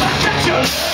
You